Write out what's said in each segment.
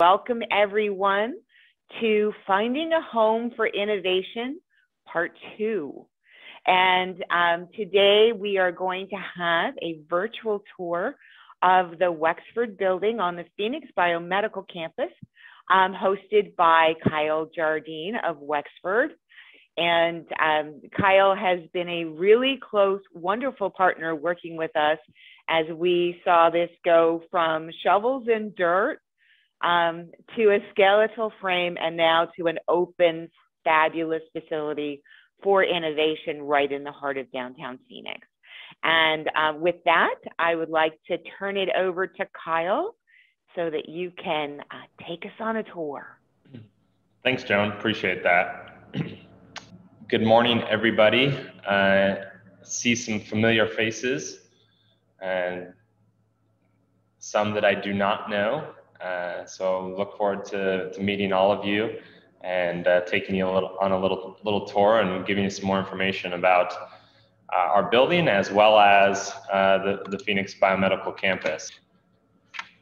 Welcome everyone to Finding a Home for Innovation, Part 2. And um, today we are going to have a virtual tour of the Wexford building on the Phoenix Biomedical Campus, um, hosted by Kyle Jardine of Wexford. And um, Kyle has been a really close, wonderful partner working with us as we saw this go from shovels and dirt um, to a skeletal frame and now to an open, fabulous facility for innovation right in the heart of downtown Phoenix. And uh, with that, I would like to turn it over to Kyle so that you can uh, take us on a tour. Thanks, Joan. Appreciate that. Good morning, everybody. Uh, see some familiar faces and some that I do not know. Uh, so look forward to, to meeting all of you and uh, taking you a little, on a little little tour and giving you some more information about uh, our building as well as uh, the, the Phoenix Biomedical Campus.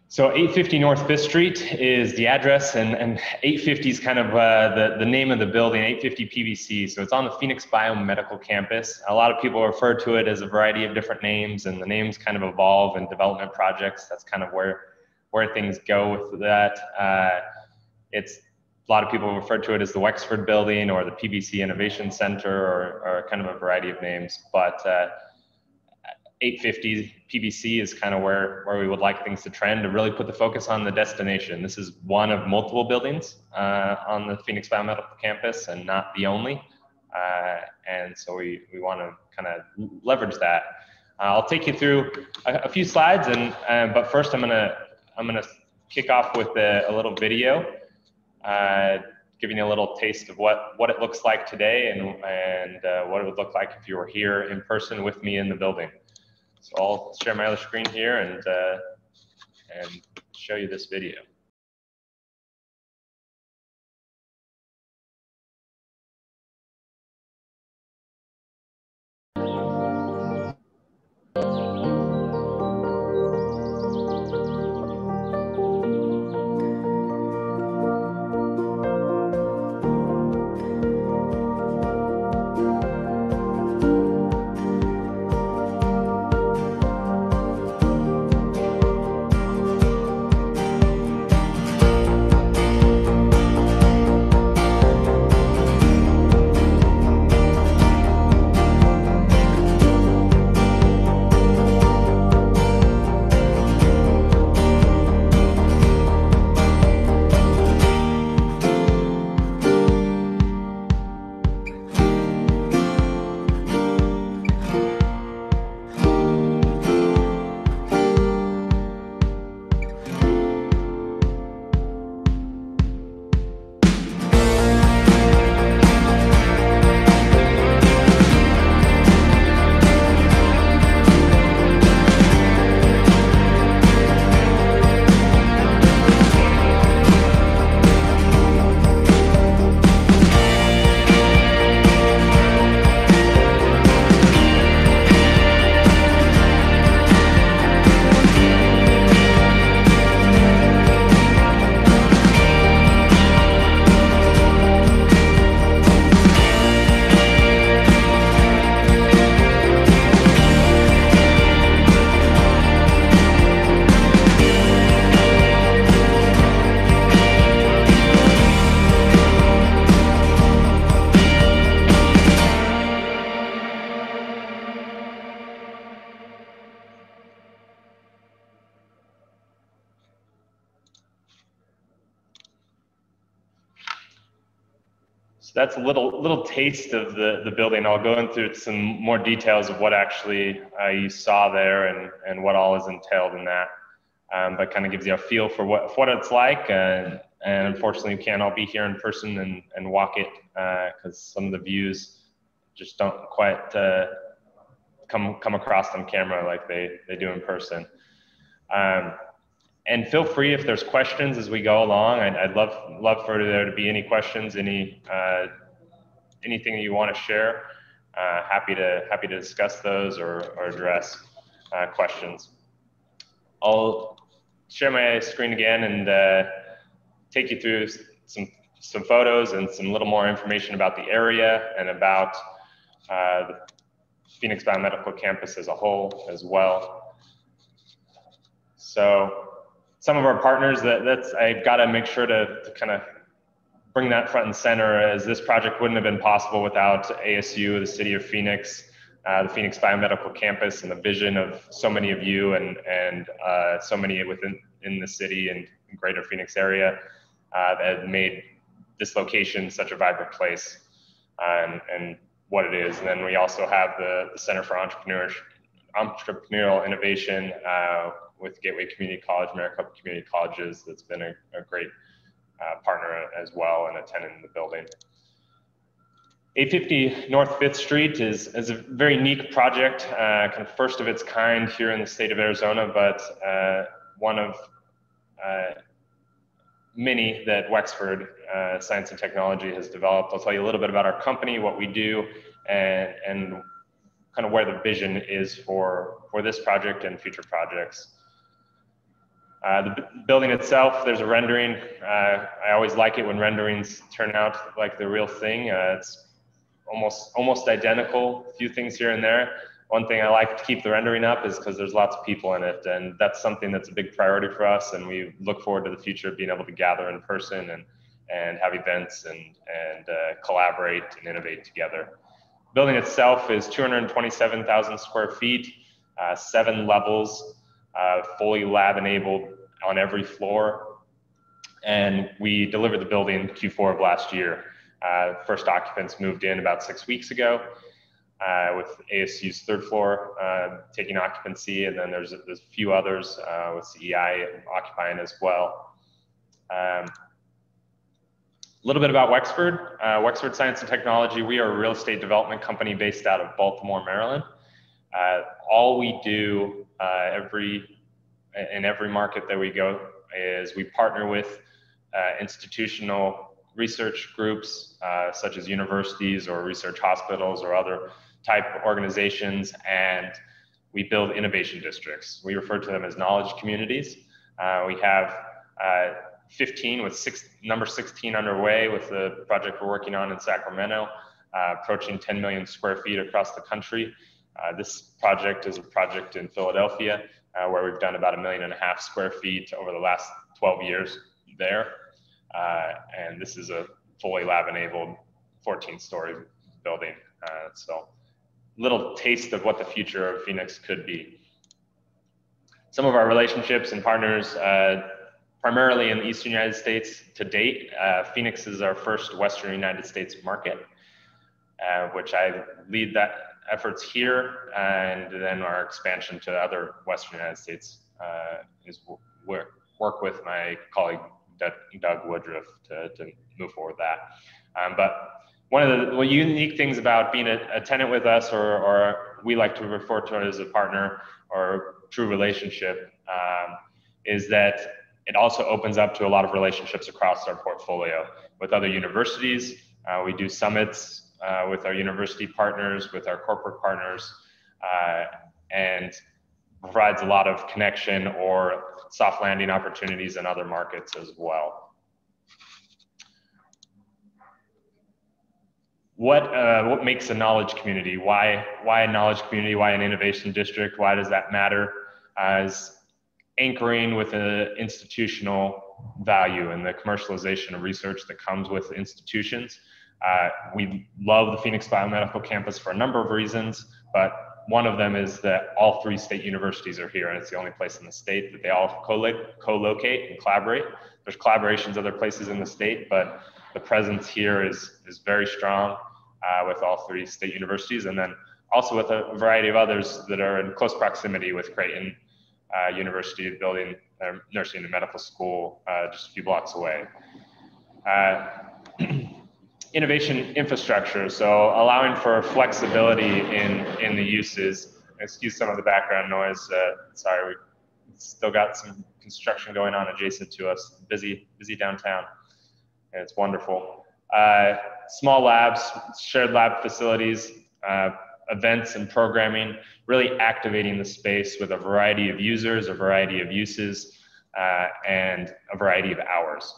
So 850 North Fifth Street is the address, and, and 850 is kind of uh, the, the name of the building, 850 PBC. So it's on the Phoenix Biomedical Campus. A lot of people refer to it as a variety of different names, and the names kind of evolve in development projects. That's kind of where where things go with that. Uh, it's a lot of people refer to it as the Wexford Building or the PBC Innovation Center or, or kind of a variety of names, but uh, 850 PBC is kind of where, where we would like things to trend to really put the focus on the destination. This is one of multiple buildings uh, on the Phoenix Biomedical campus and not the only. Uh, and so we, we want to kind of leverage that. Uh, I'll take you through a, a few slides, and uh, but first I'm gonna I'm gonna kick off with a, a little video, uh, giving you a little taste of what what it looks like today and and uh, what it would look like if you were here in person with me in the building. So I'll share my other screen here and, uh, and show you this video. So that's a little little taste of the, the building. I'll go into some more details of what actually uh, you saw there and, and what all is entailed in that. Um, but kind of gives you a feel for what, what it's like. and unfortunately, we can't all be here in person and, and walk it because uh, some of the views just don't quite uh, come come across on camera like they, they do in person. Um, and feel free if there's questions as we go along. I'd, I'd love love for there to be any questions, any uh, anything you want to share. Uh, happy to happy to discuss those or, or address uh, questions. I'll share my screen again and uh, take you through some, some photos and some little more information about the area and about uh, the Phoenix Biomedical Campus as a whole as well. So some of our partners that that's I've got to make sure to, to kind of bring that front and center as this project wouldn't have been possible without ASU, the city of Phoenix, uh, the Phoenix Biomedical Campus, and the vision of so many of you and and uh, so many within in the city and greater Phoenix area uh, that made this location such a vibrant place uh, and, and what it is. And then we also have the, the Center for Entrepreneurship, Entrepreneurial Innovation uh, with Gateway Community College, Maricopa Community Colleges. That's been a, a great uh, partner as well and a tenant in the building. 850 North 5th Street is, is a very unique project, uh, kind of first of its kind here in the state of Arizona, but uh, one of uh, many that Wexford uh, Science and Technology has developed. I'll tell you a little bit about our company, what we do, and, and kind of where the vision is for, for this project and future projects. Uh, the building itself, there's a rendering. Uh, I always like it when renderings turn out like the real thing. Uh, it's almost almost identical, a few things here and there. One thing I like to keep the rendering up is because there's lots of people in it, and that's something that's a big priority for us. And we look forward to the future of being able to gather in person and and have events and and uh, collaborate and innovate together. Building itself is 227,000 square feet, uh, seven levels uh, fully lab enabled on every floor. And we delivered the building Q4 of last year. Uh, first occupants moved in about six weeks ago. Uh, with ASU's third floor uh, taking occupancy, and then there's a, there's a few others uh, with CEI occupying as well. Um, a little bit about Wexford. Uh, Wexford Science and Technology, we are a real estate development company based out of Baltimore, Maryland. Uh, all we do uh, every in every market that we go is we partner with uh, institutional research groups uh, such as universities or research hospitals or other type organizations and we build innovation districts we refer to them as knowledge communities uh, we have 15 with six number 16 underway with the project we're working on in sacramento approaching 10 million square feet across the country uh, this project is a project in Philadelphia uh, where we've done about a million and a half square feet over the last 12 years there. Uh, and this is a fully lab enabled 14 story building. Uh, so little taste of what the future of Phoenix could be. Some of our relationships and partners, uh, primarily in the Eastern United States to date, uh, Phoenix is our first Western United States market, which I lead that efforts here and then our expansion to other Western United States uh, is work, work with my colleague Doug Woodruff to, to move forward that. Um, but one of the well, unique things about being a, a tenant with us, or, or, we like to refer to it as a partner or true relationship, um, is that it also opens up to a lot of relationships across our portfolio with other universities. Uh, we do summits uh, with our university partners, with our corporate partners, uh, and provides a lot of connection or soft landing opportunities in other markets as well. What, uh, what makes a knowledge community? Why, why a knowledge community? Why an innovation district? Why does that matter? As anchoring with an institutional value and the commercialization of research that comes with institutions. Uh, we love the Phoenix Biomedical Campus for a number of reasons, but one of them is that all three state universities are here, and it's the only place in the state that they all co-locate and collaborate. There's collaborations other places in the state, but the presence here is is very strong uh, with all three state universities, and then also with a variety of others that are in close proximity with Creighton University building their nursing and medical school uh, just a few blocks away. Uh, innovation infrastructure, so allowing for flexibility in, in the uses. Excuse some of the background noise. Uh, sorry, we still got some construction going on adjacent to us. Busy, busy downtown, and it's wonderful. Uh, small labs, shared lab facilities, uh, events and programming, really activating the space with a variety of users, a variety of uses, uh, and a variety of hours.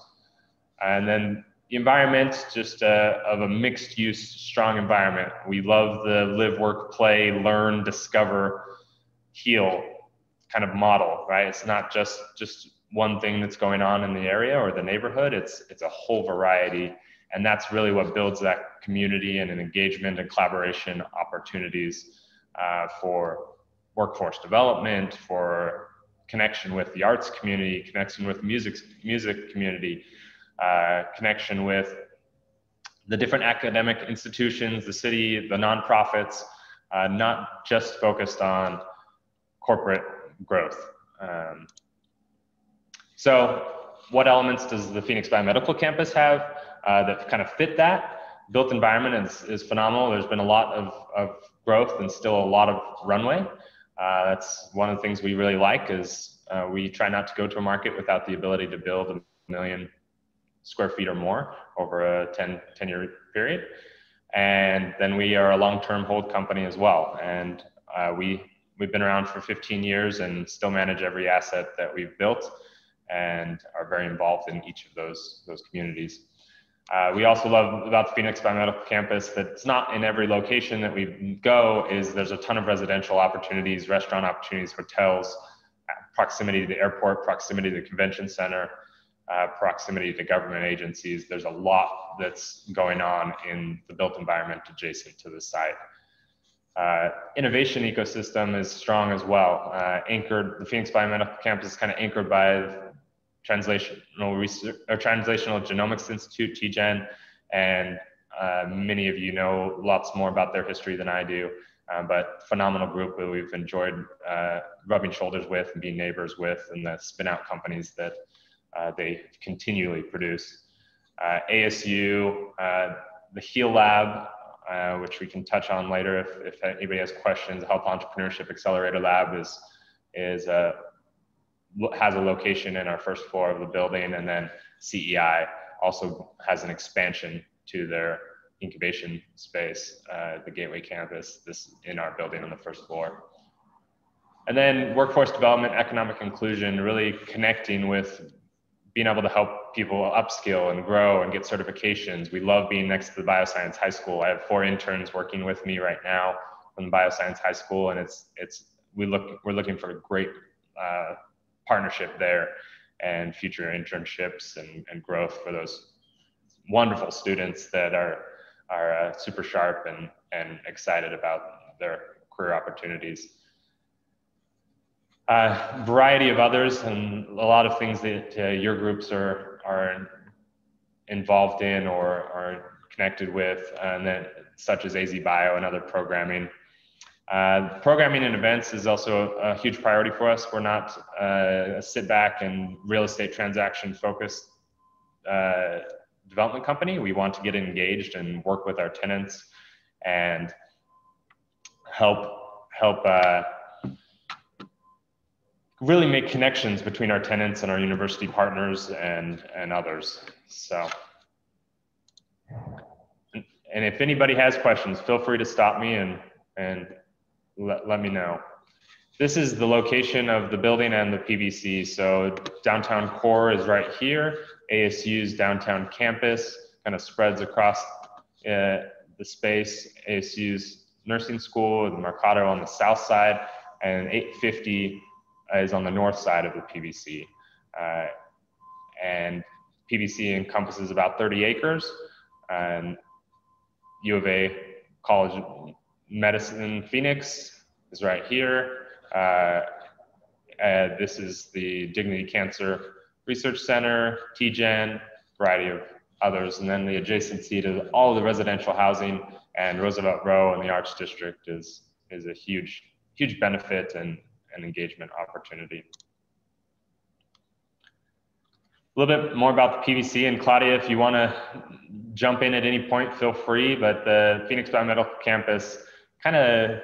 And then the environment, just uh, of a mixed use, strong environment. We love the live, work, play, learn, discover, heal kind of model, right? It's not just just one thing that's going on in the area or the neighborhood. It's it's a whole variety, and that's really what builds that community and an engagement and collaboration opportunities uh, for workforce development, for connection with the arts community, connection with music music community, uh, connection with the different academic institutions, the city, the nonprofits, uh, not just focused on corporate growth. Um, so what elements does the Phoenix Biomedical Campus have uh, that kind of fit that? Built environment is, is phenomenal. There's been a lot of, of growth and still a lot of runway. Uh, that's one of the things we really like is uh, we try not to go to a market without the ability to build a million square feet or more over a 10, 10 year period. And then we are a long-term hold company as well. And uh, we, we've been around for 15 years and still manage every asset that we've built and are very involved in each of those, those communities. Uh, we also love about the Phoenix Biomedical Campus that it's not in every location that we go is there's a ton of residential opportunities, restaurant opportunities, hotels, proximity to the airport, proximity to the convention center, uh, proximity to government agencies. There's a lot that's going on in the built environment adjacent to the site. Uh, innovation ecosystem is strong as well. Uh, anchored, the Phoenix Biomedical Campus is kind of anchored by Translational Research or Translational Genomics Institute, TGen, and uh, many of you know lots more about their history than I do. Uh, but phenomenal group that we've enjoyed uh, rubbing shoulders with and being neighbors with, and the spin out companies that uh, they continually produce. Uh, ASU, uh, the HEAL Lab, which we can touch on later if, if anybody has questions. Health Entrepreneurship Accelerator Lab is, is has a location in our first floor of the building, and then CEI also has an expansion to their incubation space, uh, the Gateway campus, this in our building on the first floor. And then workforce development, economic inclusion, really connecting with being able to help people upskill and grow and get certifications. We love being next to the bioscience high school. I have four interns working with me right now from bioscience high school, and it's it's we look we're looking for great uh, partnership there and future internships and, and growth for those wonderful students that are are uh, super sharp and and excited about their career opportunities uh, variety of others and a lot of things that uh, your groups are are involved in or are connected with, and then such as AZ Bio and other programming. Uh, programming and events is also a huge priority for us. We're not uh, a sit back and real estate transaction focused uh, development company. We want to get engaged and work with our tenants and help help uh, really make connections between our tenants and our university partners and, and others. So, and if anybody has questions, feel free to stop me and, and let, let me know. This is the location of the building and the PBC. So downtown core is right here. ASU's downtown campus kind of spreads across uh, the space. ASU's nursing school, the Mercado on the south side, and 850 is on the north side of the PBC. Uh, and PBC encompasses about 30 acres. And U of A College Medicine Phoenix is right here. Uh, this is the Dignity Cancer Research Center, TGen, variety of others. And then the adjacency to all the residential housing and Roosevelt Row and the Arts District is, is a huge, huge benefit and and engagement opportunity. A little bit more about the PBC and Claudia, if you want to jump in at any point, feel free. But the Phoenix Biomedical Campus kind of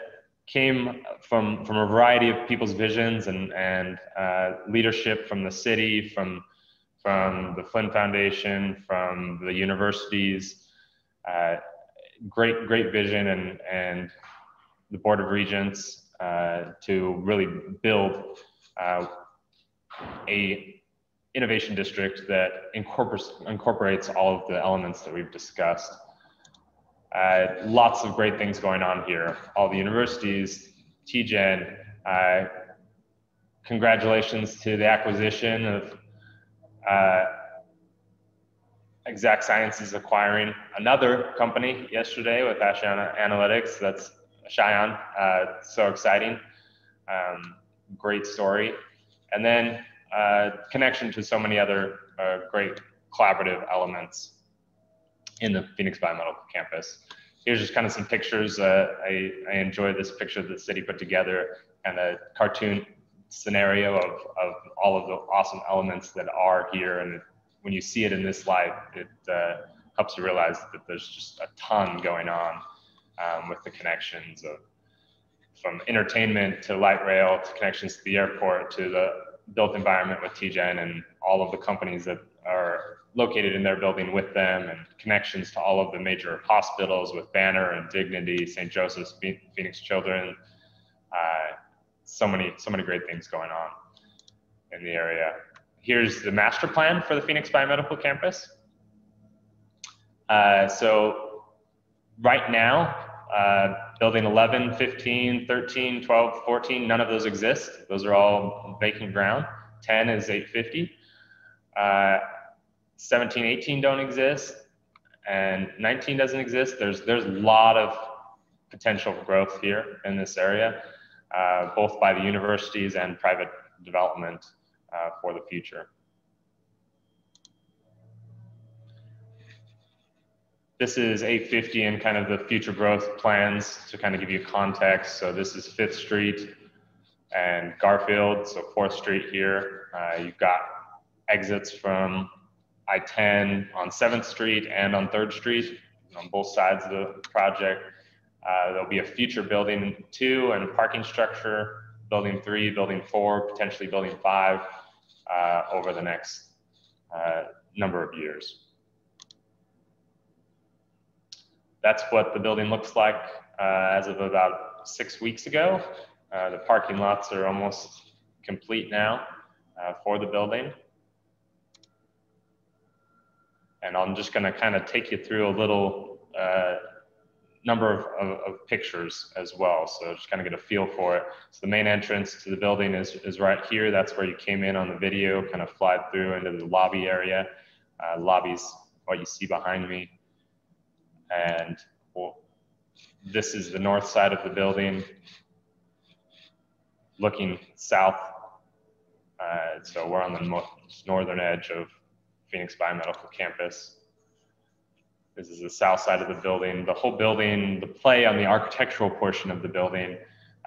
came from from a variety of people's visions and and uh, leadership from the city, from from the Flinn Foundation, from the universities. Uh, great great vision and and the Board of Regents uh, to really build uh, a innovation district that incorporates, incorporates all of the elements that we've discussed. Uh, lots of great things going on here. All the universities, TGen, uh, congratulations to the acquisition of uh, Exact Sciences acquiring another company yesterday with Ashion Analytics. That's Cheyenne. Uh, so exciting. Um, great story. And then uh, connection to so many other uh, great collaborative elements in the Phoenix Biomedical Campus. Here's just kind of some pictures. Uh, I, I enjoy this picture that the city put together and a cartoon scenario of, of all of the awesome elements that are here. And when you see it in this light, it uh, helps you realize that there's just a ton going on um, with the connections of from entertainment to light rail to connections to the airport to the built environment with TGen and all of the companies that are located in their building with them and connections to all of the major hospitals with Banner and Dignity, St. Joseph's, Phoenix Children. Uh, so many, so many great things going on in the area. Here's the master plan for the Phoenix Biomedical Campus. Uh, so right now, uh, building 11, 15, 13, 12, 14, none of those exist. Those are all vacant ground. 10 is 850. Uh, 17, 18 don't exist. And 19 doesn't exist. There's, there's a lot of potential growth here in this area, uh, both by the universities and private development uh, for the future. This is 850 and kind of the future growth plans to kind of give you context. So this is 5th Street and Garfield, so 4th Street here. Uh, you've got exits from I-10 on 7th Street and on 3rd Street on both sides of the project. Uh, there'll be a future building two and parking structure, building three, building four, potentially building five uh, over the next uh, number of years. that's what the building looks like uh, as of about six weeks ago. Uh, the parking lots are almost complete now uh, for the building. And I'm just going to kind of take you through a little uh, number of, of, of, pictures as well. So just kind of get a feel for it. So the main entrance to the building is, is right here. That's where you came in on the video, kind of fly through into the lobby area. Uh, lobby's what you see behind me. And this is the north side of the building, looking south. Uh, so we're on the northern edge of Phoenix Biomedical Campus. This is the south side of the building. The whole building, the play on the architectural portion of the building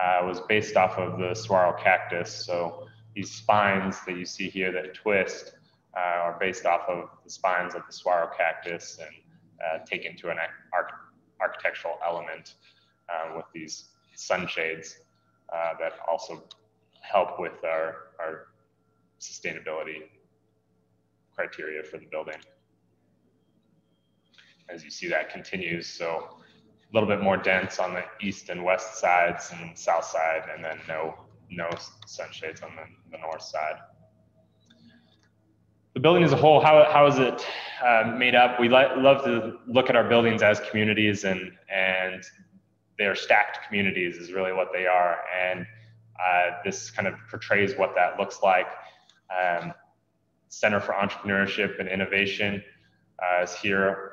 uh, was based off of the saguaro cactus. So these spines that you see here that twist uh, are based off of the spines of the saguaro cactus and uh, into an arch architectural element uh, with these sunshades uh, that also help with our, our sustainability criteria for the building. As you see, that continues. So a little bit more dense on the east and west sides and south side, and then no, no sunshades on the, the north side the building as a whole, how, how is it uh, made up? We love to look at our buildings as communities, and and they're stacked communities is really what they are. And uh, this kind of portrays what that looks like. Um, Center for Entrepreneurship and Innovation uh, is here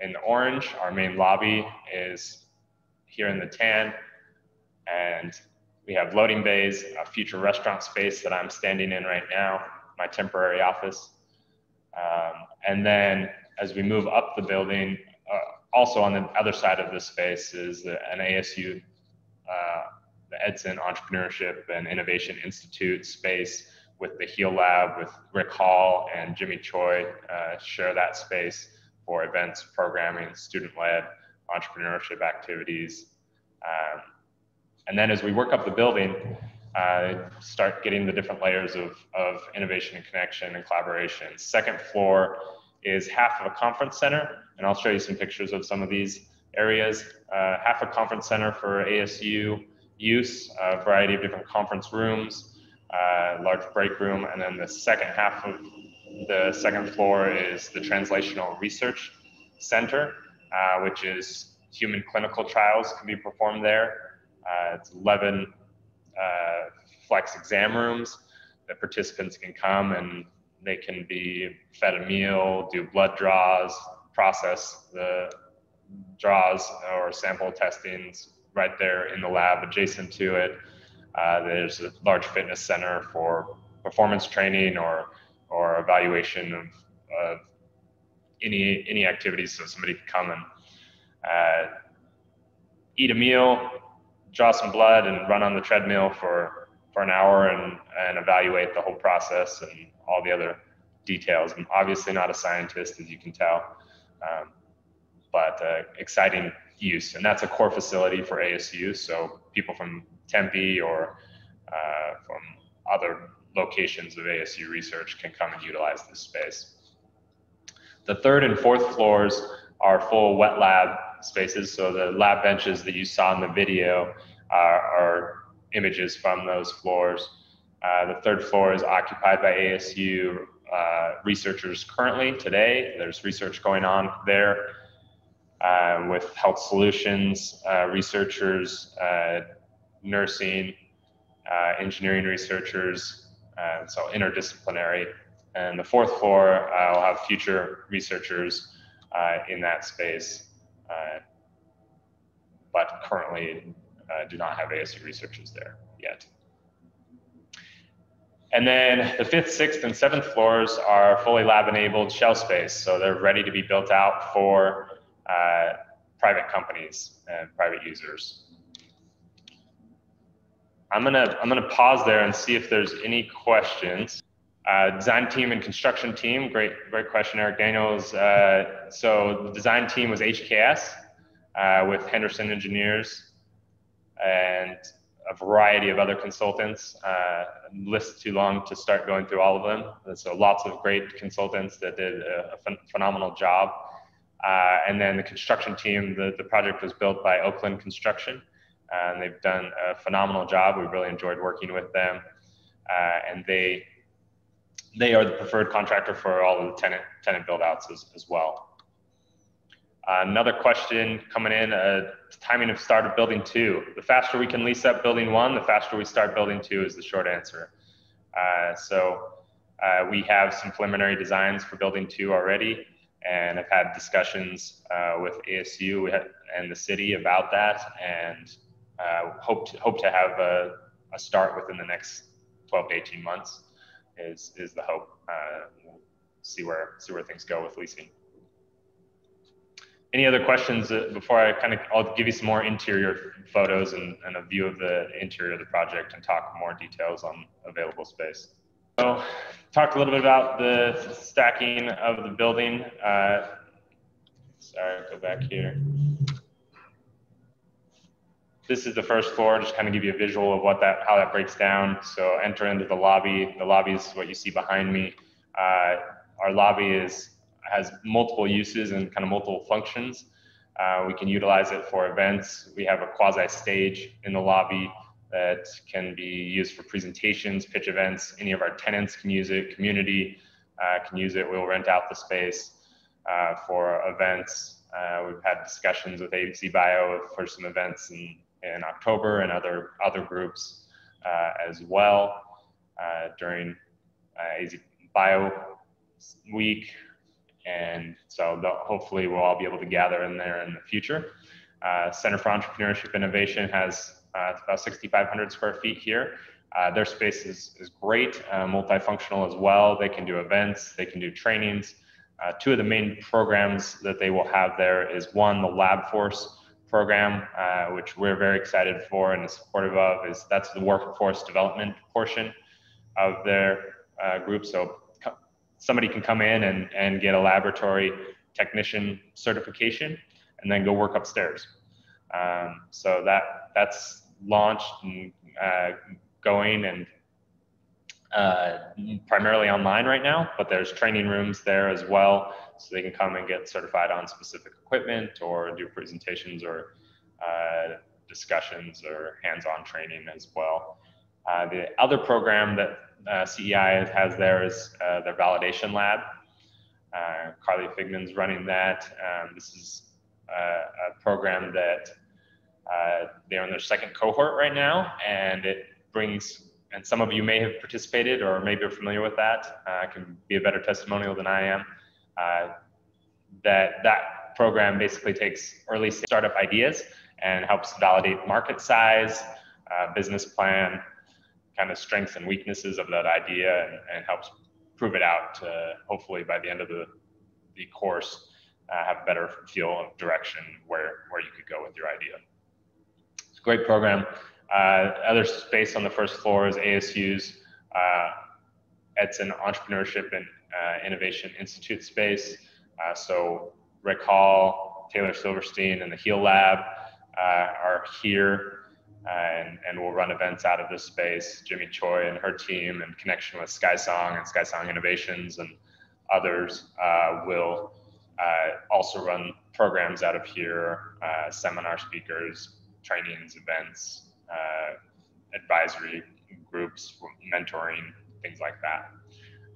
in the orange. Our main lobby is here in the tan, and we have loading bays, a future restaurant space that I'm standing in right now, my temporary office. Um, and then as we move up the building, uh, also on the other side of this space is an ASU, uh, the Edson Entrepreneurship and Innovation Institute space with the Heal Lab with Rick Hall and Jimmy Choi uh, share that space for events, programming, student-led entrepreneurship activities. Um, and then as we work up the building, uh, start getting the different layers of, of innovation and connection and collaboration. Second floor is half of a conference center, and I'll show you some pictures of some of these areas. Uh, half a conference center for ASU use, a variety of different conference rooms, uh, large break room, and then the second half of the second floor is the Translational Research Center, uh, which is human clinical trials can be performed there. Uh, it's 11 uh, flex exam rooms that participants can come and they can be fed a meal, do blood draws, process the draws or sample testings right there in the lab adjacent to it. Uh, there's a large fitness center for performance training or or evaluation of, of any any activities, so somebody can come and uh, eat a meal, draw some blood, and run on the treadmill for for an hour and and evaluate the whole process and all the other details. I'm obviously not a scientist, as you can tell, um, but uh, exciting use, and that's a core facility for ASU. So people from Tempe or uh, from other locations of ASU research can come and utilize this space. The third and fourth floors are full wet lab spaces. So the lab benches that you saw in the video are, are images from those floors. Uh, the third floor is occupied by ASU uh, researchers currently today. There's research going on there uh, with health solutions uh, researchers, uh, nursing, uh, engineering researchers, uh, so interdisciplinary. And the fourth floor, I'll have future researchers uh, in that space, uh, but currently uh, do not have ASU researchers there yet. And then the fifth, sixth, and seventh floors are fully lab enabled shell space. So they're ready to be built out for uh, private companies and private users. I'm gonna I'm gonna pause there and see if there's any questions. Uh, design team and construction team, great great question, Eric Daniels. Uh, so the design team was HKS uh, with Henderson Engineers and a variety of other consultants. Uh, list too long to start going through all of them. So lots of great consultants that did a, a ph phenomenal job. Uh, and then the construction team, the, the project was built by Okland Construction and they've done a phenomenal job. We've really enjoyed working with them, uh, and they they are the preferred contractor for all of the tenant tenant buildouts as, as well. Uh, another question coming in: uh, timing of start of building two. The faster we can lease up building one, the faster we start building two is the short answer. Uh, so uh, we have some preliminary designs for building two already, and I've had discussions uh, with ASU and the city about that, and uh, hope to hope to have a, a, start within the next 12 to 18 months is is the hope. Uh, we'll see where see where things go with leasing. Any other questions uh, before I kind of I'll give you some more interior photos and, and a view of the interior of the project and talk more details on available space. So talked a little bit about the stacking of the building. Uh, sorry, go back here this is the first floor, just kind of give you a visual of what that, how that breaks down. So enter into the lobby. The lobby is what you see behind me. Uh, our lobby is, has multiple uses and kind of multiple functions. Uh, we can utilize it for events. We have a quasi stage in the lobby that can be used for presentations, pitch events. Any of our tenants can use it, community uh, can use it. We'll rent out the space uh, for events. Uh, we've had discussions with AZ Bio for some events and in October and other other groups uh, as well uh, during uh, AZ Bio Week. And so hopefully we'll all be able to gather in there in the future. Uh, Center for Entrepreneurship Innovation has uh, about 6,500 square feet here. Uh, their space is, is great, multifunctional as well. They can do events, they can do trainings. two of the main programs that they will have there is one, the Lab Force, program, uh, which we're very excited for and supportive of, is that's the workforce development portion of their uh, group. So somebody can come in and, and get a laboratory technician certification and then go work upstairs. Um, so that that's launched and uh, going and uh, primarily online right now, but there's training rooms there as well so they can come and get certified on specific equipment or do presentations or uh, discussions or hands-on training as well. Uh, the other program that uh, CEI has there is uh, their validation lab. Uh, Carly Figman's running that. Um, this is uh, a program that they're in their second cohort right now, and it brings, and some of you may have participated or maybe are familiar with that, uh, can be a better testimonial than I am. that that program basically takes early startup ideas and helps validate market size, business plan, kind of strengths and weaknesses of that idea and, and helps prove it out to hopefully by the end of the, the course uh, have a better feel of direction where, where you could go with your idea. It's a great program. Uh, other space on the first floor is ASU's uh, Edson Entrepreneurship and uh, Innovation Institute space. Uh, so Rick Hall, Taylor Silverstein, and the HEAL Lab uh, are here and, and we'll run events out of this space. Jimmy Choi and her team, in connection with SkySong and SkySong Innovations and others, uh, will uh, also run programs out of here, uh, seminar speakers, trainings, events, uh, advisory groups, mentoring, things like that.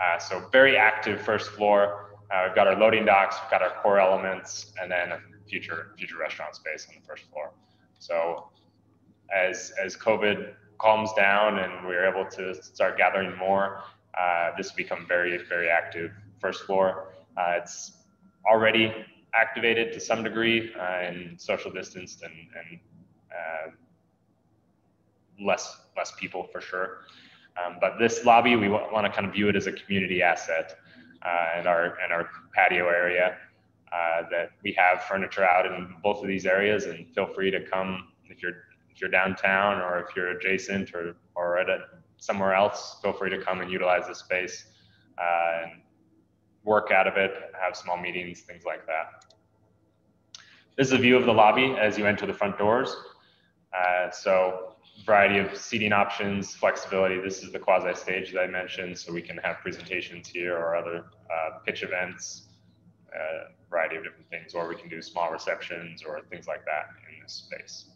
Uh, so very active first floor. Uh, we've got our loading docks, we've got our core elements, and then a future future restaurant space on the first floor. So as as COVID calms down and we're able to start gathering more, uh, this will become very very active first floor. Uh, it's already activated to some degree uh, and social distanced and, and uh, less less people for sure. Um, but this lobby, we want to kind of view it as a community asset uh, and our and our patio area. Uh, that we have furniture out in both of these areas, and feel free to come if you're if you're downtown or if you're adjacent or, or at a, somewhere else, feel free to come and utilize the space uh, and work out of it, have small meetings, things like that. This is a view of the lobby as you enter the front doors. Uh, so variety of seating options, flexibility. This is the quasi stage that I mentioned, so we can have presentations here or other uh, pitch events, uh, variety of different things, or we can do small receptions or things like that in this space.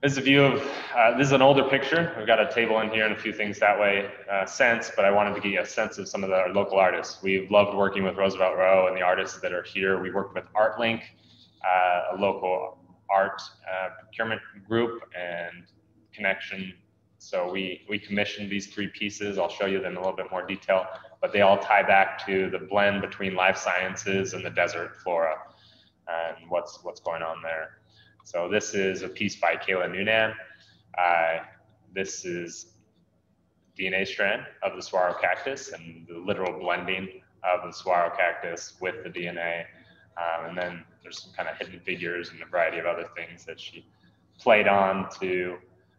This is a view of, uh, this is an older picture. We've got a table in here and a few things that way uh, sense, but I wanted to give you a sense of some of the local artists. We've loved working with Roosevelt Row and the artists that are here. We worked with ArtLink, uh, a local art uh, procurement group and connection. So we, we commissioned these three pieces. I'll show you them in a little bit more detail, but they all tie back to the blend between life sciences and the desert flora and what's, what's going on there. So this is a piece by Kayla Noonan. Uh, this is DNA strand of the saguaro cactus and the literal blending of the saguaro cactus with the DNA. Um, and then there's some kind of hidden figures and a variety of other things that she played on to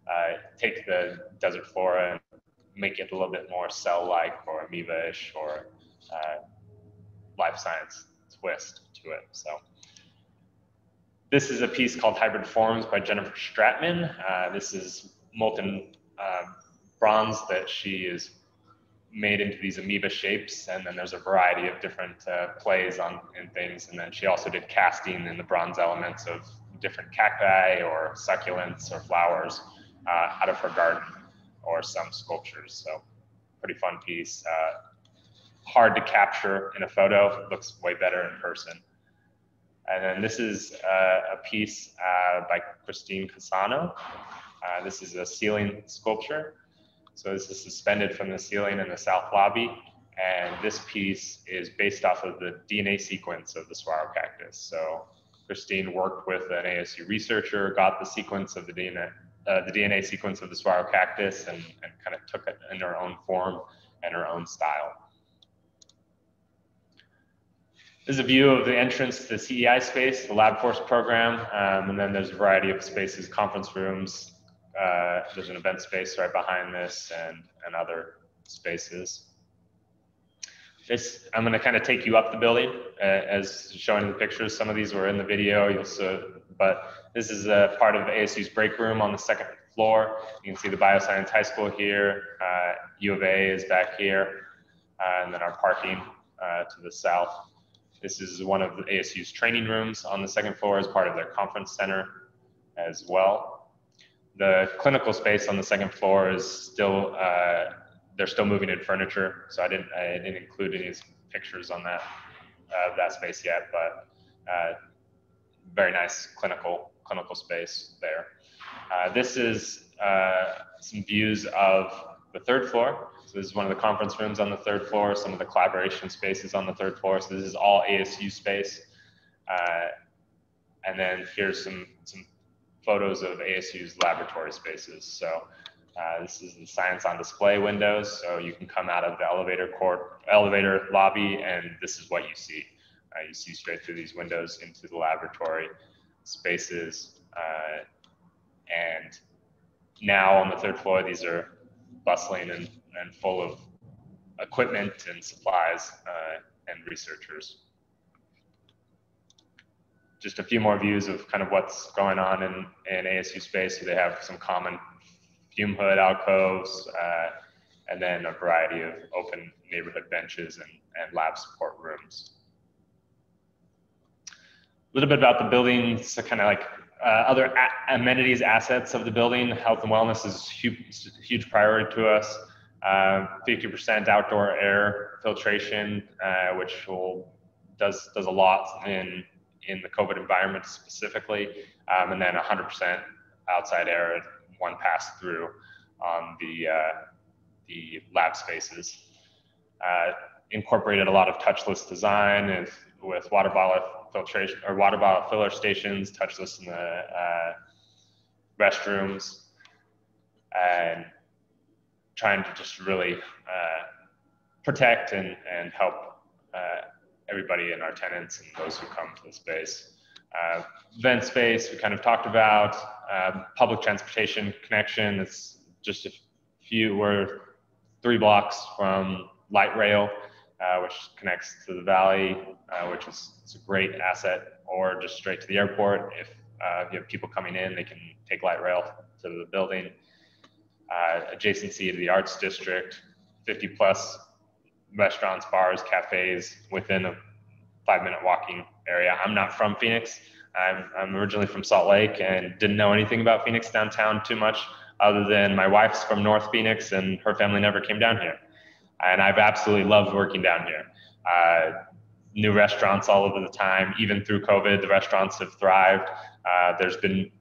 uh, take the desert flora and make it a little bit more cell-like or amoeba-ish or uh, life science twist to it. So this is a piece called Hybrid Forms by Jennifer Stratman. Uh, this is molten uh, bronze that she is made into these amoeba shapes. And then there's a variety of different uh, plays on and things. And then she also did casting in the bronze elements of different cacti or succulents or flowers uh, out of her garden or some sculptures. So pretty fun piece. Uh, hard to capture in a photo, looks way better in person. And then this is uh, a piece uh, by Christine Cassano. Uh, this is a ceiling sculpture. So this is suspended from the ceiling in the south lobby. And this piece is based off of the DNA sequence of the saguaro cactus. So Christine worked with an ASU researcher, got the sequence of the DNA, uh, the DNA sequence of the saguaro cactus and, and kind of took it in her own form and her own style. This is a view of the entrance to the CEI space, the Lab Force program, um, and then there's a variety of spaces, conference rooms. Uh, there's an event space right behind this, and and other spaces. This I'm going to kind of take you up the building uh, as shown in the pictures. Some of these were in the video, you'll see, but this is a part of ASU's break room on the second floor. You can see the Bioscience High School here. Uh, U of A is back here, uh, and then our parking uh, to the south. This is one of the ASU's training rooms on the second floor as part of their conference center as well. The clinical space on the second floor is still uh, they're still moving in furniture, so I didn't I didn't include any pictures on that uh, that space yet, but uh, very nice clinical clinical space there. Uh, this is uh, some views of the third floor. So this is one of the conference rooms on the third floor, some of the collaboration spaces on the third floor. So this is all ASU space. Uh, and then here's some, some photos of ASU's laboratory spaces. So uh, this is the science on display windows. So you can come out of the elevator court, elevator lobby, and this is what you see. Uh, you see straight through these windows into the laboratory spaces. Uh, and now on the third floor, these are bustling and, and full of equipment and supplies uh, and researchers. Just a few more views of kind of what's going on in, in ASU space. So they have some common fume hood alcoves, uh, and then a variety of open neighborhood benches and, and lab support rooms. A little bit about the building, so kind of like uh, other amenities, assets of the building, health and wellness is huge, huge priority to us. 50% uh, outdoor air filtration, uh, which will, does does a lot in in the COVID environment specifically, um, and then 100% outside air, one pass through on the uh, the lab spaces. Uh, incorporated a lot of touchless design and with water bottle filtration or water bottle filler stations, touchless in the uh, restrooms, and trying to just really uh, protect and, and help uh, everybody and our tenants and those who come to the space. Uh, vent space, we kind of talked about. Um, public transportation connection, it's just a few, we're three blocks from light rail uh, which connects to the valley, uh, which is it's a great asset, or just straight to the airport. If uh, you have people coming in, they can take light rail to the building. Uh, adjacency to the arts district, 50 plus restaurants, bars, cafes within a five minute walking area. I'm not from Phoenix. I'm, I'm originally from Salt Lake and didn't know anything about Phoenix downtown too much other than my wife's from North Phoenix and her family never came down here and I've absolutely loved working down here. Uh, new restaurants all over the time. Even through COVID, the restaurants have thrived. Uh, there's been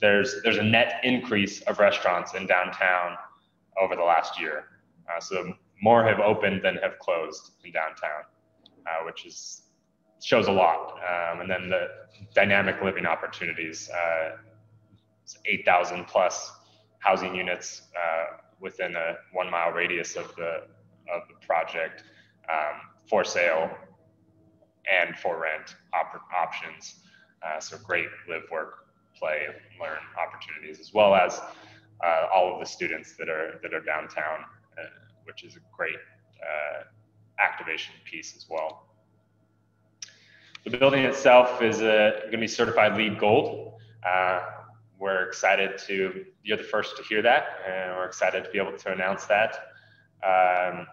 there's there's a net increase of restaurants in downtown over the last year. Uh, so more have opened than have closed in downtown, uh, which is shows a lot. Um, and then the dynamic living opportunities, uh, 8,000 plus housing units uh, within a one mile radius of the of the project um, for sale and for rent op- options. Uh, so great live, work, play, learn opportunities, as well as uh, all of the students that are that are downtown, uh, which is a great uh, activation piece as well. The building itself is uh, going to be certified LEED Gold. Uh, we're excited to, you're the first to hear that, and we're excited to be able to announce that. Um,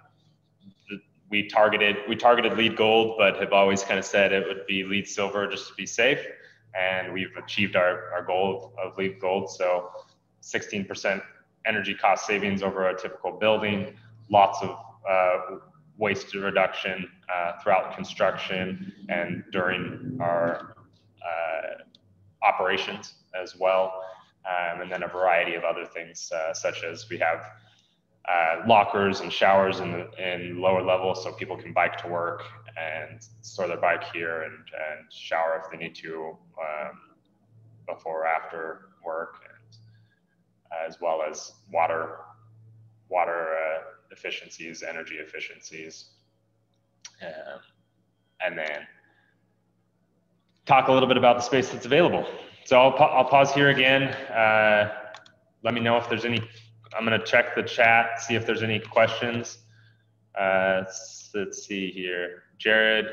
we targeted we targeted LEED gold, but have always kind of said it would be LEED silver just to be safe. And we've achieved our, our goal of LEED gold. So 16% energy cost savings over a typical building, lots of uh, waste reduction uh, throughout construction and during our uh, operations as well. Um, and then a variety of other things, uh, such as we have uh, lockers and showers in the in lower levels so people can bike to work and store their bike here and, and shower if they need to um, before or after work and as well as water water uh, efficiencies energy efficiencies um, and then talk a little bit about the space that's available so I'll, I'll pause here again uh, let me know if there's any I'm going to check the chat, see if there's any questions. Uh, let's, let's see here. Jared,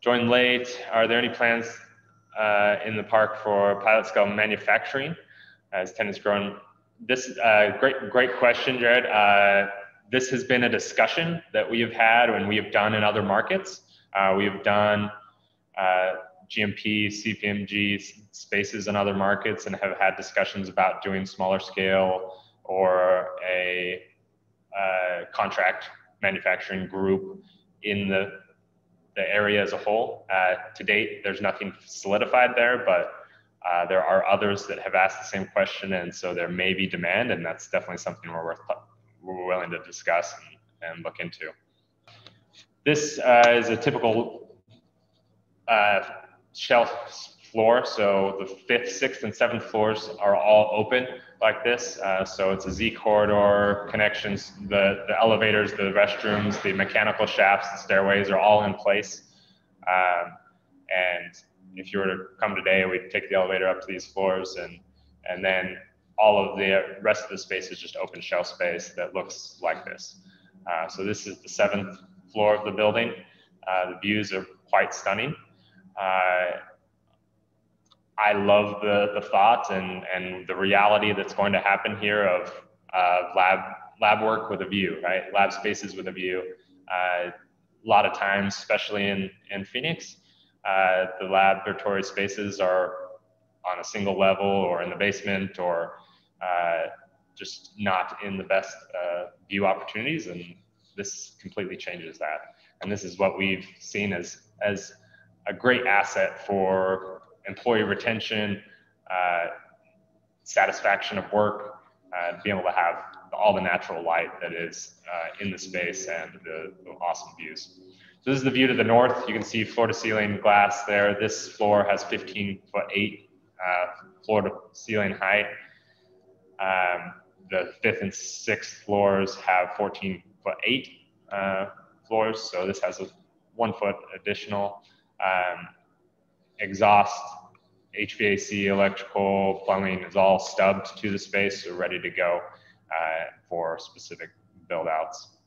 joined late. Are there any plans uh, in the park for pilot scale manufacturing as tenants growing? This uh, great, great question, Jared. Uh, this has been a discussion that we have had and we have done in other markets. Uh, we have done uh, GMP, CPMG spaces in other markets and have had discussions about doing smaller scale or a uh, contract manufacturing group in the, the area as a whole. Uh, to date, there's nothing solidified there, but uh, there are others that have asked the same question, and so there may be demand, and that's definitely something we're, worth, we're willing to discuss and, and look into. This uh, is a typical uh, shell floor. So the fifth, sixth, and seventh floors are all open like this. Uh, so it's a Z corridor connections. The, the elevators, the restrooms, the mechanical shafts, the stairways are all in place. Um, and if you were to come today, we'd take the elevator up to these floors and, and then all of the rest of the space is just open shell space that looks like this. Uh, so this is the seventh floor of the building. Uh, the views are quite stunning. Uh, I love the, the thought and, and the reality that's going to happen here of lab, lab work with a view, right? Lab spaces with a view. Uh, a lot of times, especially in, in Phoenix, uh, the laboratory spaces are on a single level or in the basement or uh, just not in the best uh, view opportunities. And this completely changes that. And this is what we've seen as, as a great asset for employee retention, uh, satisfaction of work, uh, being able to have all the natural light that is uh, in the space and the, the, awesome views. So this is the view to the north. You can see floor to ceiling glass there. This floor has 15 foot eight uh, floor to ceiling height. Um, the fifth and sixth floors have 14 foot eight uh, floors. So this has a one foot additional um, exhaust, HVAC, electrical, plumbing is all stubbed to the space, so ready to go uh, for specific build outs.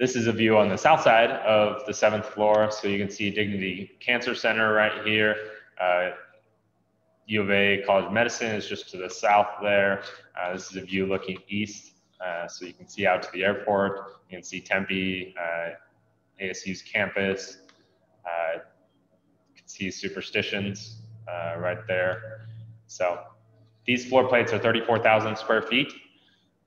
This is a view on the south side of the seventh floor. So you can see Dignity Cancer Center right here. Uh, U of A College of Medicine is just to the south there. Uh, this is a view looking east. Uh, so you can see out to the airport. You can see Tempe, uh, ASU's campus, uh, you can see superstitions uh, right there. So these floor plates are 34,000 square feet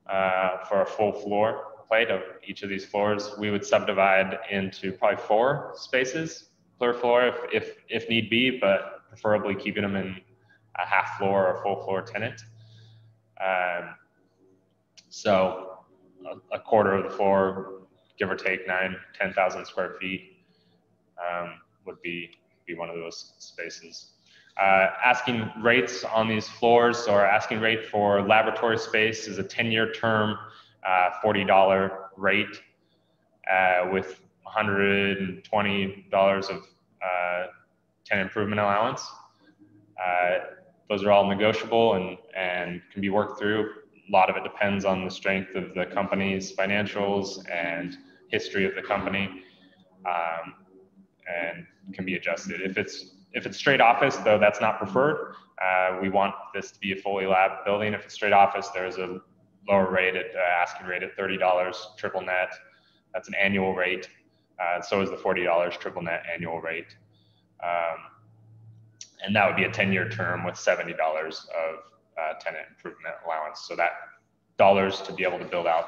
for a full floor plate of each of these floors. We would subdivide into probably four spaces per floor if, if, if need be, but preferably keeping them in a half floor or full floor tenant. Um, so a, a, quarter of the floor, give or take nine, 10,000 square feet um, would be, be one of those spaces. Uh, asking rates on these floors or asking rate for laboratory space is a 10 year term, uh, $40 rate uh, with $120 of uh, tenant improvement allowance. Uh, those are all negotiable and, and can be worked through. A lot of it depends on the strength of the company's financials and history of the company. Um, and can be adjusted. If it's if it's straight office, though, that's not preferred. Uh, we want this to be a fully lab building. If it's straight office, there's a lower rate at uh, asking rate at thirty dollars triple net. That's an annual rate. Uh, so is the forty dollars triple net annual rate. Um, and that would be a 10-year term with $70 of uh, tenant improvement allowance. So that dollars to be able to build out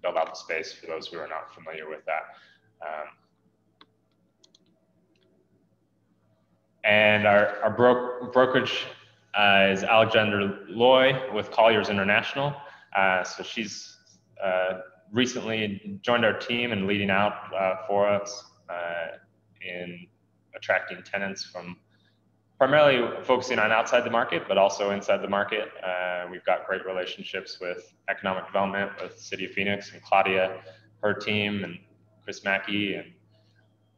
build out the space for those who are not familiar with that. Um, And our, our bro brokerage uh, is Alexander Loy with Colliers International. Uh, so she's uh, recently joined our team and leading out uh, for us in attracting tenants from primarily focusing on outside the market, but also inside the market. Uh, we've got great relationships with economic development with City of Phoenix and Claudia, her team, and Chris Mackay, and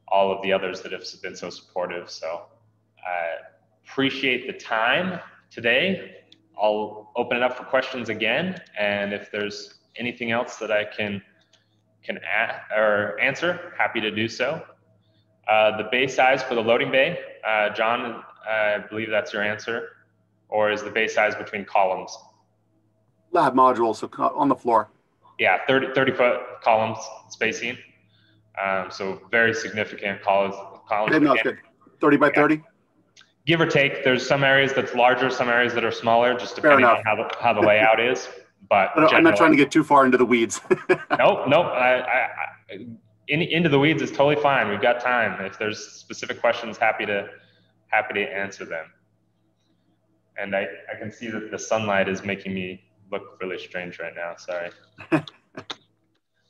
all of the others that have been so supportive. So I appreciate the time today. I'll open it up for questions again, and if there's anything else that I can can or answer, happy to do so. Uh, the bay size for the loading bay, uh, John, I believe that's your answer, or is the bay size between columns? Lab module, so on the floor. Yeah, 30, 30 foot columns spacing. Um, so very significant columns. columns no, good. 30 by 30? Give or take. There's some areas that's larger, some areas that are smaller, just depending on how the, how the layout is. But I'm not trying to get too far into the weeds. nope, nope. I, I, I, in, into the weeds is totally fine. We've got time. If there's specific questions, happy to happy to answer them. And I, I can see that the sunlight is making me look really strange right now. Sorry.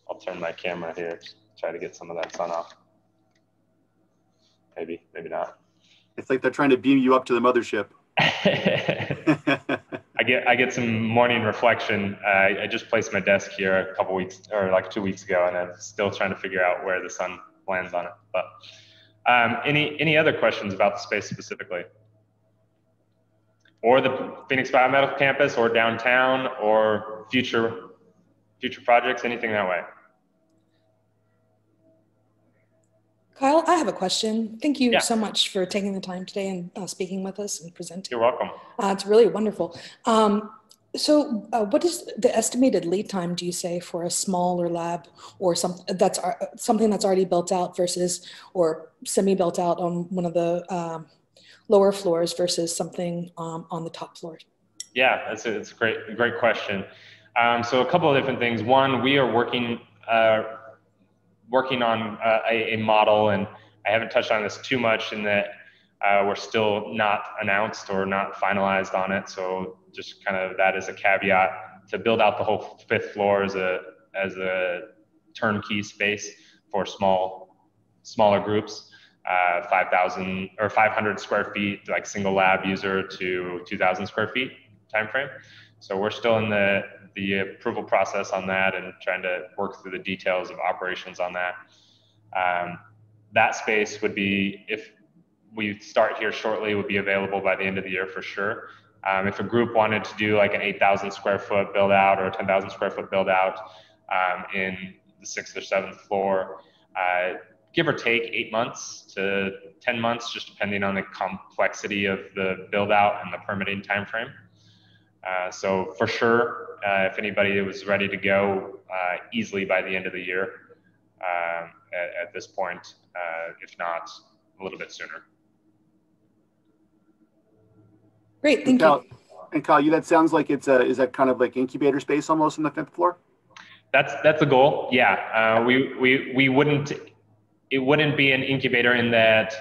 I'll turn my camera here, try to get some of that sun off. Maybe, maybe not. It's like they're trying to beam you up to the mothership. I get I get some morning reflection. Uh, I just placed my desk here a couple weeks or like two weeks ago, and I'm still trying to figure out where the sun lands on it. But um, any any other questions about the space specifically, or the Phoenix Biomedical Campus, or downtown, or future future projects, anything that way? Kyle, I have a question. Thank you yeah. so much for taking the time today and uh, speaking with us and presenting. You're welcome. Uh, it's really wonderful. Um, so, uh, what is the estimated lead time? Do you say for a smaller lab or some that's uh, something that's already built out versus or semi-built out on one of the um, lower floors versus something um, on the top floor? Yeah, that's a, that's a great great question. Um, so, a couple of different things. One, we are working uh, working on uh, a, a, model, and I haven't touched on this too much in that uh, we're still not announced or not finalized on it. So just kind of that is a caveat to build out the whole fifth floor as a as a turnkey space for small smaller groups. Uh, 5,000 or 500 square feet, like single lab user to 2,000 square feet time timeframe. So we're still in the the approval process on that and trying to work through the details of operations on that. Um, that space would be, if we start here shortly, would be available by the end of the year for sure. Um, if a group wanted to do like an 8,000 square foot build out or a 10,000 square foot build out um, in the sixth or seventh floor, uh, give or take eight months to 10 months, just depending on the complexity of the build out and the permitting timeframe. Uh, so for sure, uh, if anybody was ready to go uh, easily by the end of the year, um, at, at, this point, uh, if not a little bit sooner. Great, thank and Kyle, you. And Kyle, you that sounds like it's a is that kind of like incubator space almost on the fifth floor? That's that's the goal. Yeah, uh, we we we wouldn't it wouldn't be an incubator in that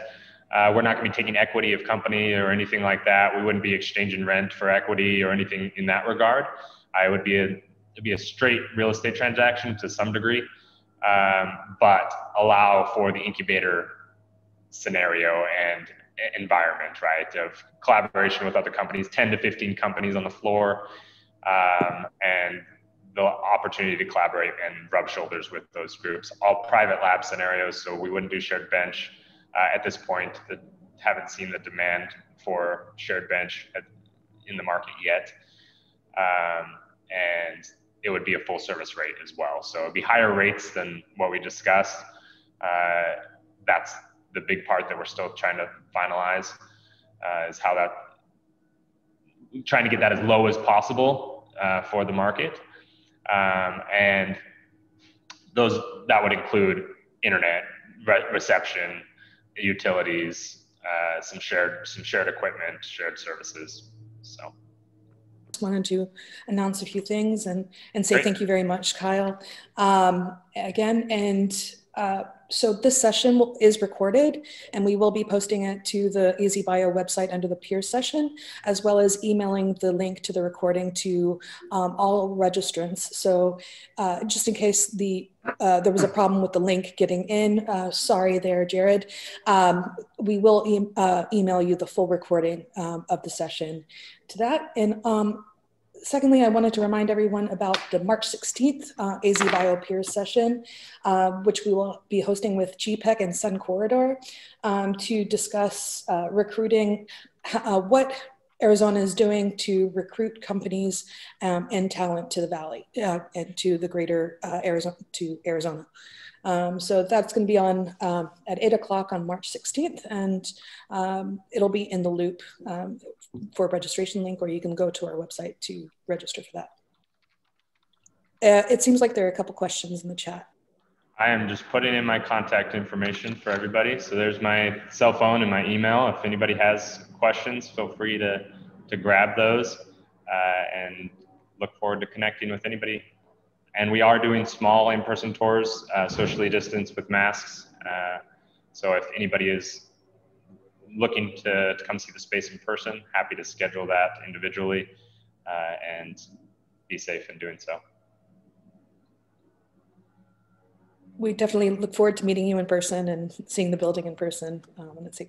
uh, we're not going to be taking equity of company or anything like that. We wouldn't be exchanging rent for equity or anything in that regard. I would be a it'd be a straight real estate transaction to some degree, um, but allow for the incubator scenario and environment, right? Of collaboration with other companies, 10 to 15 companies on the floor, um, and the opportunity to collaborate and rub shoulders with those groups. All private lab scenarios, so we wouldn't do shared bench uh, at this point that haven't seen the demand for shared bench at, in the market yet. Um, and it would be a full service rate as well. So it'd be higher rates than what we discussed. Uh, that's the big part that we're still trying to finalize uh, is how that trying to get that as low as possible uh, for the market. Um, and those that would include internet re- reception, utilities, uh, some shared some shared equipment, shared services. So wanted to announce a few things and and say Great. thank you very much, Kyle, um, again. And uh, so this session is recorded and we will be posting it to the AZBio website under the peer session, as well as emailing the link to the recording to um, all registrants. So uh, just in case the uh, there was a problem with the link getting in, uh, sorry there, Jared. Um, we will e uh, email you the full recording um, of the session to that. And um, secondly, I wanted to remind everyone about the March 16th uh, AZ Bio Peers session, uh, which we will be hosting with GPEC and Sun Corridor um, to discuss uh, recruiting, uh, what Arizona is doing to recruit companies um, and talent to the Valley uh, and to the greater uh, Arizona, to Arizona. Um, so that's going to be on um, at 8 o'clock on March 16th, and um, it'll be in the loop um, for registration link, or you can go to our website to register for that. Uh, it seems like there are a couple questions in the chat. I am just putting in my contact information for everybody. So there's my cell phone and my email. If anybody has questions, feel free to, to grab those uh, and look forward to connecting with anybody. And we are doing small in-person tours, uh, socially distanced with masks. Uh, so if anybody is looking to, to come see the space in person, happy to schedule that individually uh, and be safe in doing so. We definitely look forward to meeting you in person and seeing the building in person. Um, and it's,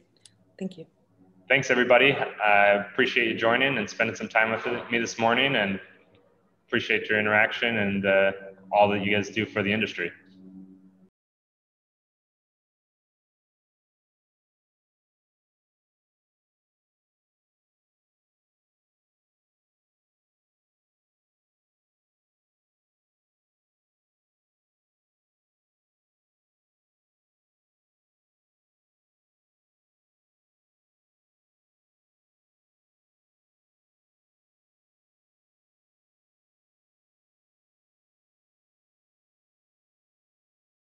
thank you. Thanks, everybody. I appreciate you joining and spending some time with me this morning and appreciate your interaction and uh, all that you guys do for the industry.